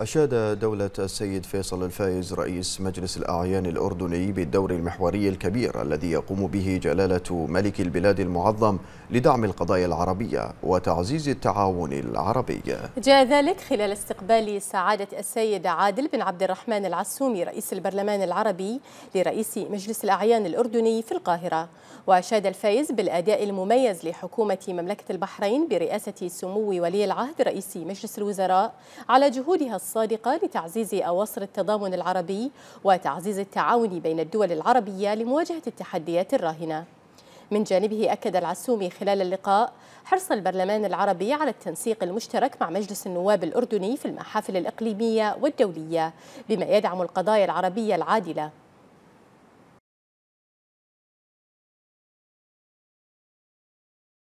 أشاد دولة السيد فيصل الفايز رئيس مجلس الأعيان الأردني بالدور المحوري الكبير الذي يقوم به جلالة ملك البلاد المعظم لدعم القضايا العربية وتعزيز التعاون العربي. جاء ذلك خلال استقبال سعادة السيد عادل بن عبد الرحمن العسومي رئيس البرلمان العربي لرئيس مجلس الأعيان الأردني في القاهرة. وأشاد الفايز بالأداء المميز لحكومة مملكة البحرين برئاسة سمو ولي العهد رئيس مجلس الوزراء على جهودها الصادقة لتعزيز أواصر التضامن العربي وتعزيز التعاون بين الدول العربية لمواجهة التحديات الراهنة. من جانبه أكد العسومي خلال اللقاء حرص البرلمان العربي على التنسيق المشترك مع مجلس النواب الأردني في المحافل الإقليمية والدولية بما يدعم القضايا العربية العادلة.